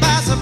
by.